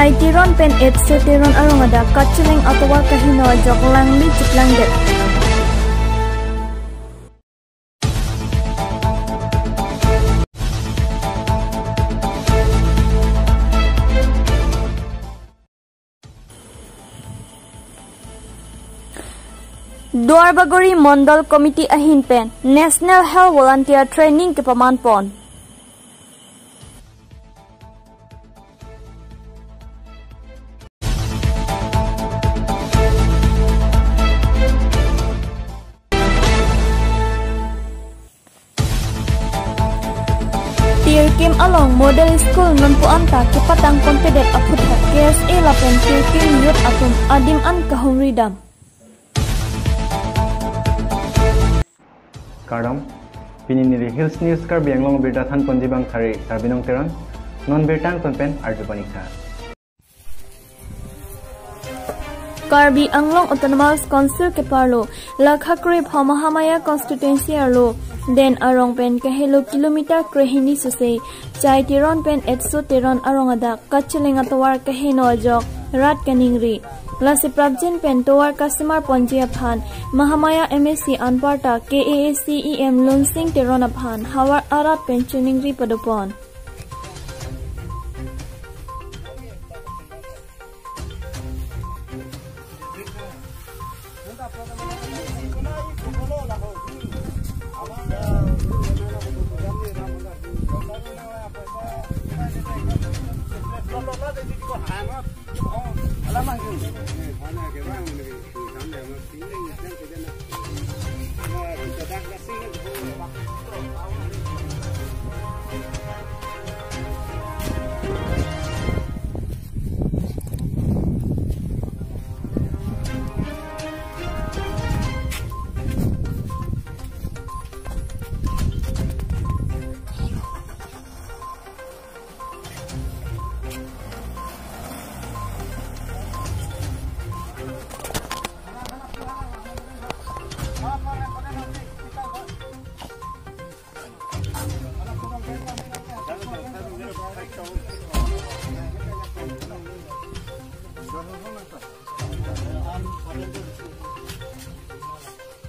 chai tiron pen so tiron arong ada kachiling atwa kahino joklang li chiplang det Duarbagori Mondal Committee ahin pen National Health Volunteer Training ke paman pon along model school non pu anta ke patang confident aput KSA lapen tirkim yut atum adim an kahumridam. Kardam, pinini hills news kar bianglong birda than ponjibang thari sarbinong teran non birtang konpen arjupanikha. Karbi Anglong Autonomous Council ke parlo lakhakre phamahamaya constituency arlo দেন আৰং পেন কাহেলো kilometre ক্ৰেহিনী চুচে চাই তেৰণ pen x Teron আৰঙাদা কাচ লেঙা টৱাৰ কাহে নজক ৰাত কানিংৰি লাচি প্ৰাবজেন পেন টৱাৰ কাষ্টমাৰ পঞ্জীয়া ফান মহামায়া এম এছ চি আনপাৰ্টা কে এ ই এম লুনচিং তেৰণ আফান হাৱাৰ আৰাত পেন চুনিংৰি পদপন 对对对，过寒了，哦，阿拉嘛就是，哎，他那个万五那个，就咱们两平均一天时呢。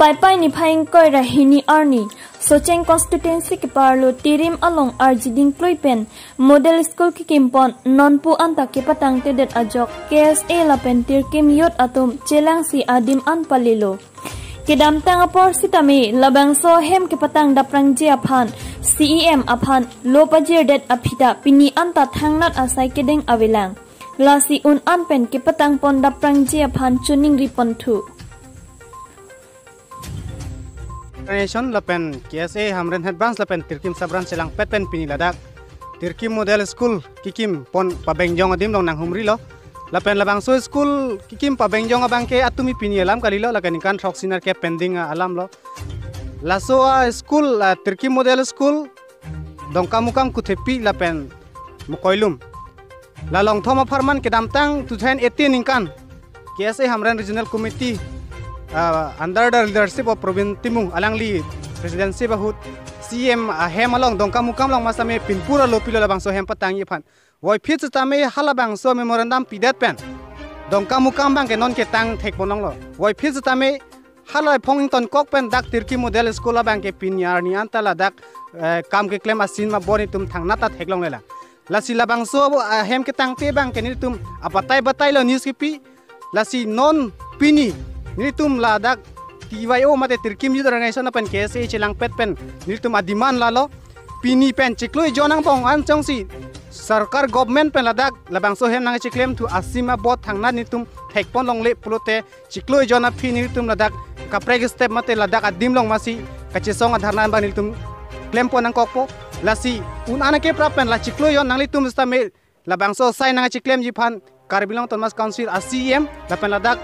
pai ni phaing koi ra hini arni. Socheng constituency ke parlo tirim along arjiding ploipen model school ki kimpon nonpu anta ke patang te det ajok. Ksa la pen tir kim yot atum chelang si adim an palilo. Kedam tang apor sitami labang so hem ke patang daprang je aphan cem aphan lopajir det aphita pini anta thangnat asai kedeng awilang lasi un an pen ke patang pon daprang je aphan chuning ripon thu Nation lapen KSA hamren advance lapen tirkim sabran selang petpen pini ladak tirkim model school kikim pon pabengjong adim long nang humri lo lapen labang so school kikim pabengjong abang ke atumi pini alam kali lo lakan ikan trok sinar ke pending alam lo. Laso school tirkim model school dongka mukam kuthepi lapen mukoilum. Lalong thoma farman ke damtang 2018 ingkan. KSA hamren regional committee under the leadership of province तिमु अलांगली presidency बहुत C M हेम अलोंग दोंका मुकाम लोंग मासामे पिनपुर लोपिलो लबांग सो हेम पतांग ये फान वय फिच तामे हाला बांग सो मेमोरेंडम पिदेत पेन दोंका मुकाम बांग के नोन के तांग थेक बोनोंग लो वय फिच तामे हाला फोंगटन कोक पेन दाक तिरकी मॉडल स्कूल बांग के पिन यार नि अंतला दाक काम के क्लेम असिन मा बोनि तुम थांग नाता थेक लोंग लेला लासी लबांग सो हेम के तांग पे बांग के नि तुम अपताई बताई लो न्यूज़ के पी लासी नोन पिनी Nili tum ladak tiwai o, mate tirkim yudo rangai sona pen kese chilang pet pen. Nili tum adiman lalo. Pini pen chiklui jonang pong an chong si. सरकार गवर्नमेंट पे लदाख लबांगसो हेम नांगे चिक्लेम थु आसिमा बो थांगना नितुम थेकपन लंगले पुलोते चिक्लो जना फि नितुम लदाख कपरेग स्टेप मते लदाख आदिम लंग मासी कचे सोंग धरना बा नितुम क्लेम पोनंग कोको लासी उन आने के प्रापन ला चिक्लो योन नांगले तुम स्टा मेल लबांगसो साइ नांगे चिक्लेम जिफान कार्बिलोंग तनमास काउंसिल आसीएम लपन Ladakh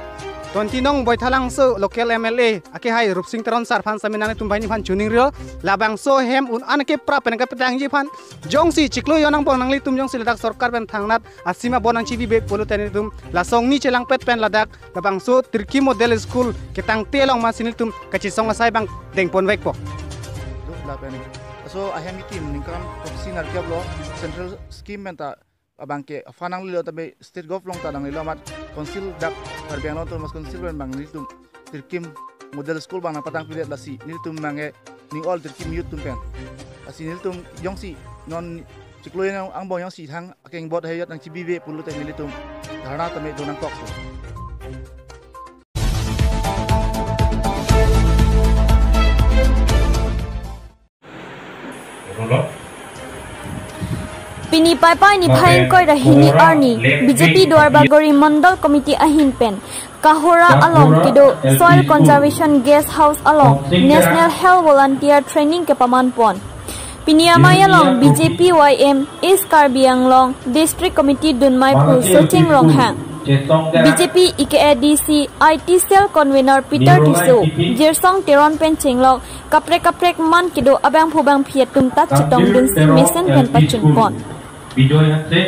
ji phan karbilong tonmas council acm lapen ladak tonti nong boy thalang so local MLA ake hai rup sing teron sar phan saminane tum bani phan chuning rio labang so hem un an ke pra pen ka petang ji phan. Jong si chiklo yonang bong nang li tum jong si ladak sarkar ben thangnat asima bonang chi be polu tani tum. La song ni chelang pet pen ladak. Labang so tirki model school ke tang telong ma sinil tum. Kachi song asai bang deng pon vek po. So ahem ikim ningkram kopsi narkyab lo central scheme menta abang ke fanang lilo tabe state gov long tanang lilo mat konsil dak karbiang long mas konsil ben bang nitum tirkim model school bang patang pilet lasi nitum mange ning all tirkim youth tum pen asi nitum yong si non ciklo yang ang bong yong si thang akeng bot hayat nang cibibe pulu te nilitum dharana tame donang kok Rollo. Pini pai pai ni phain koi rahini arni BJP Dwarbagori Mandal Committee ahin pen. Kahora along kido Soil Conservation Guest House along National Health Volunteer Training ke paman pon. Piniamay along BJP YM East Karbi Anglong District Committee Dunmai Phu Soching Long Hang. BJP IKADC IT Cell Convener Peter Tisu Jirsong Teron Pen Chinglong Kaprek Kaprek Man Kido Abang Phubang Phiat Tum Tat Chitong Dun Mason Pen Pachun Pon બીજો યંગ છે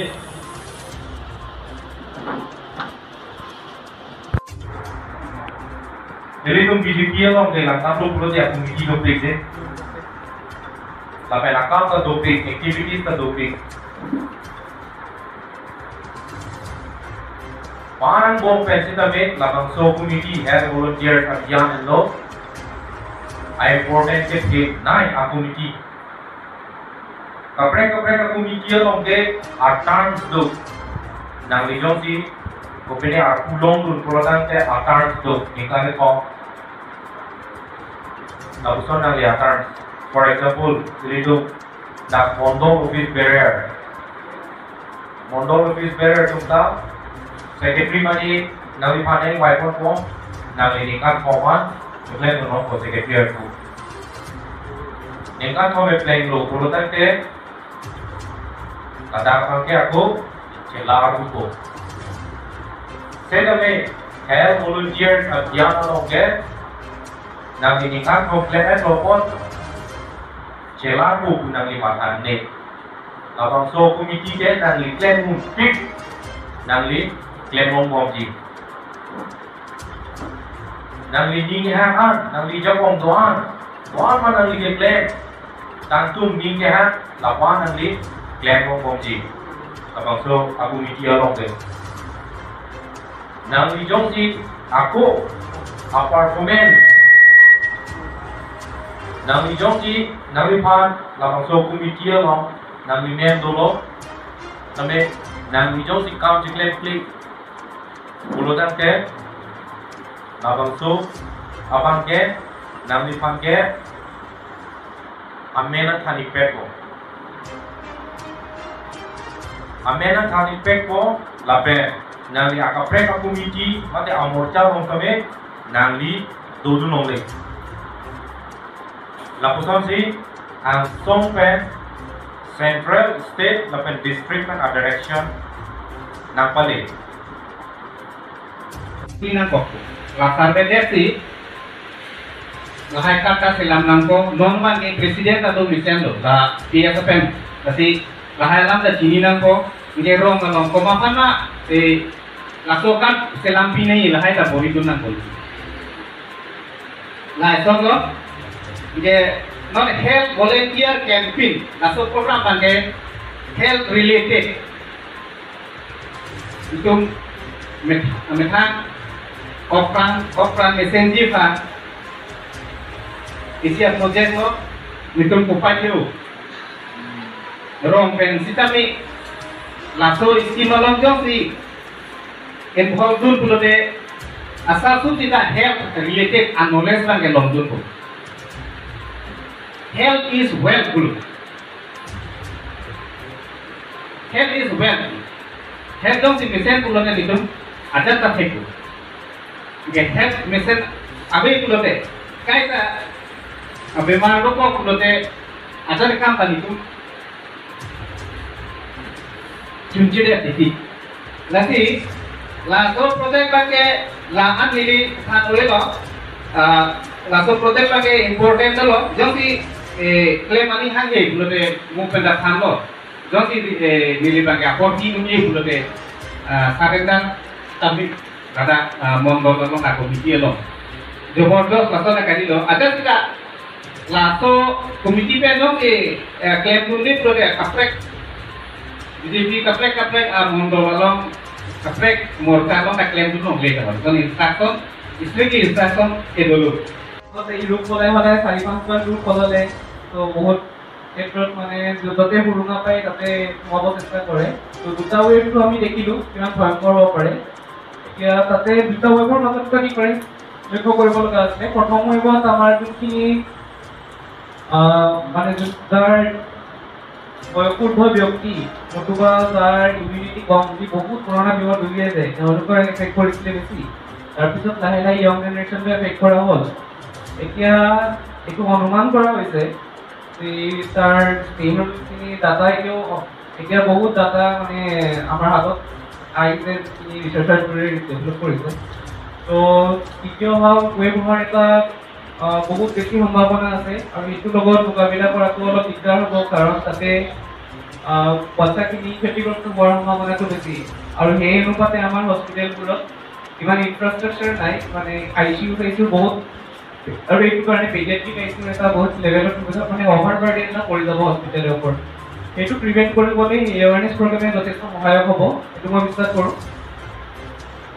Jadi tu biji kia lah ke lakam tu perlu dia aku biji dua prik je. Tapi lakam tu dua prik, activities tu dua prik. Panan bom pensi tamet lakam so committee has volunteered abhiyan in law. I important ke ke nai aku committee कपड़े कपड़े का kumikiya longke atans do nang lijong si kopene arkulong dun prodan te atans do ingkane ko na buson nang li atans for example dito na mondong office barrier mondong office barrier tumta secretary mani nang li panay waipon ko nang li ningkat ko man Mungkin menurut ko secretary ko. Ningkat ko may playing ladakhake ako Chelarugo. Sedame have volunteered at Yamaroge ng inihang kompleto on Chelarugo ng limahan ni. Labang so kumikigil ng liklen mong pig ng liklen mong bomji. Nang linihahan, nang lijapong doan, doan man ang ligiplen, tangtung ninyahan, lawan ang ligiplen. Glenn Bomji abang so aku media long deh nang di jongji aku apartemen nang di jongji nang pan abang so aku media long nang men dolo name nang di jongji kam jikle klik bulutan ke? Abang so abang ke? Nang pan ke? Amena thani pepo amena thani pek ko lape nangli aka prek committee mate amorcha rong kame nangli dodu nongle lapuson si ang song pen central state lapen district and direction nang pale Tina ko lakar de desi lahai kata silam nangko non man ke presiden atau misendo la PSPM kasi lahai lam da chini nangko nge rong ngalong ko mapana e lasokan selampi nei lahai da bori dun nangko lahai sogo nge non health volunteer campaign. Laso program bangke health related. Itu methan kopran kopran messenger fa isia project lo nitum kupatiu rong pen sitami laso istimalang josi en pholdun pulone asasu tita health related and knowledge lang ke longdun pul health is wealth pul health is wealth health dong si mesen pulone ditum ada ta thekul ge health mesen abe pulone kaita abe ma roko pulone ada rekam tani pul Dia titik. Nanti langsung protek pakai lahan ini kan oleh lo. langsung protek pakai important lo. Jadi claim ani hange pulote mau pendak kan lo. Jadi nili pakai aporti ini pulote sarendang tapi kata mondo lo nggak komisi lo. Jomordos langsung nak kali lo. Ada tidak langsung komisi penom claim ini pulote kaprek jadi di kaprek kaprek mondo lalong kaprek morta lo tak klaim dulu nggak kan kan instruction istri ki instruction ke dulu. তো এই ৰূপ পলাই মানে চাৰি পাঁচমান ৰূপ সলালে তো বহুত ক্ষেত্ৰত মানে য'তে সুৰুঙা পায় তাতে সোমাব চেষ্টা কৰে তো দুটা ৱেভটো আমি দেখিলোঁ কিমান ভয়ংকৰ হ'ব পাৰে এতিয়া তাতে দুটা ৱেভৰ মাজত কি কৰে লক্ষ্য কৰিব লগা আছিলে প্ৰথম ৱেভত আমাৰ যোনখিনি মানে যাৰ বয়সূৰ্ধ ব্যক্তি নতুবা যাৰ ইমিউনিটি কম যি বহুত পুৰণা বিমত ভুগি আছে তেওঁলোকৰ এফেক্ট কৰিছিলে বেছি। তাৰপিছত লাহে লাহে য়ং জেনেৰেশ্যনটো এফেক্ট কৰা হ'ল। এতিয়া এইটো অনুমান কৰা হৈছে তাৰ ষ্টেইনৰখিনি ডাটা এতিয়াও এতিয়া বহুত ডাটা মানে আমাৰ হাতত আহিছে যিখিনি ৰিচাৰ্চাৰ ডেভেলপ কৰিছে। ত' তৃতীয় ভাগ ৱেব হোৱাৰ এটা বহুত বেছি সম্ভাৱনা আছে। আৰু এইটোৰ লগত মোকাবিলা কৰাটো অলপ দিগদাৰ হ'ব কাৰণ তাতে বাচ্চাখিনি ক্ষতিগ্ৰস্ত হোৱাৰ সম্ভাৱনাটো বেছি। আৰু সেই অনুপাতে আমাৰ হস্পিটেলবোৰত ইমান ইনফ্ৰাষ্ট্ৰাকচাৰ নাই মানে আই চি ইউ চাই চি ইউ বহুত আৰু এইটো কাৰণে পেডিয়াট্ৰিক আই চি ইউ এটা বহুত লেভেলত মানে অভাৰ বাৰ্ডেন এটা পৰি যাব হস্পিটেলৰ ওপৰত। সেইটো প্ৰিভেণ্ট কৰিবলৈ এৱাৰনেছ প্ৰগ্ৰেমে যথেষ্ট সহায়ক হ'ব সেইটো মই বিশ্বাস কৰোঁ।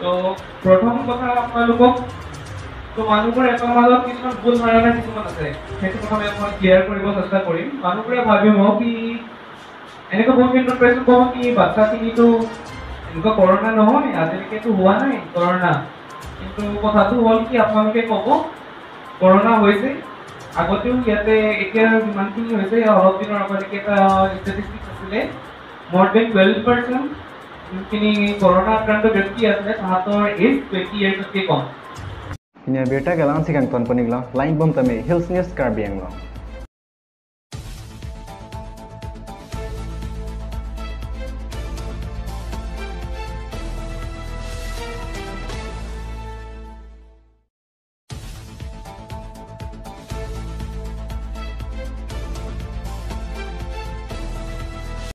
ত' প্ৰথম কথা আপোনালোকক তো মানুহবোৰে এটা মাজত কিছুমান ভুল ধাৰণা কিছুমান আছে। সেইটো প্ৰথমে মই ক্লিয়াৰ কৰিব চেষ্টা কৰিম। মানুহবোৰে ভাবিব কি এনেকুৱা বহুত ক্ষেত্ৰত পাইছোঁ ক'ব কি বাচ্চাখিনিতো এনেকুৱা কৰোণা নহয় আজিলৈকেতো হোৱা নাই কৰোণা কিন্তু কথাটো হ'ল কি আপোনালোকে ক'ব কৰোণা হৈছে। আগতেও ইয়াতে এতিয়া যিমানখিনি হৈছে অলপ দিনৰ আগলৈকে এটা ষ্টেটিষ্টিক্স আছিলে। মোৰ দেন টুৱেল্ভ পাৰ্চেণ্ট যোনখিনি কৰোণা আক্ৰান্ত ব্যক্তি আছিলে তাহাঁতৰ এজ টুৱেণ্টি ইয়াৰ্ছতকৈ কম। Ina berta galang sikang tuan penigla, lain bom tame hills news Caribbean long.